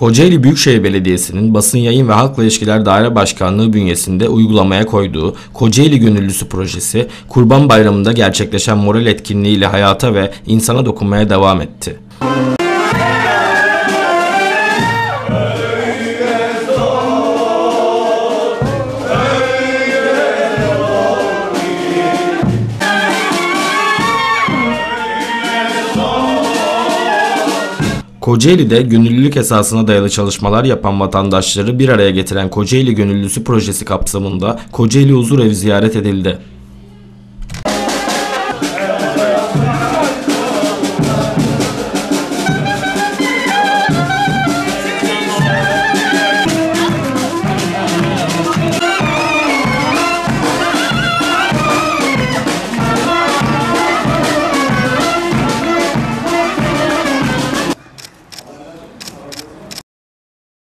Kocaeli Büyükşehir Belediyesi'nin Basın Yayın ve Halkla İlişkiler Daire Başkanlığı bünyesinde uygulamaya koyduğu Kocaeli Gönüllüsü projesi Kurban Bayramı'nda gerçekleşen moral etkinliğiyle hayata ve insana dokunmaya devam etti. Kocaeli'de gönüllülük esasına dayalı çalışmalar yapan vatandaşları bir araya getiren Kocaeli Gönüllüsü projesi kapsamında Kocaeli Huzurevi ziyaret edildi.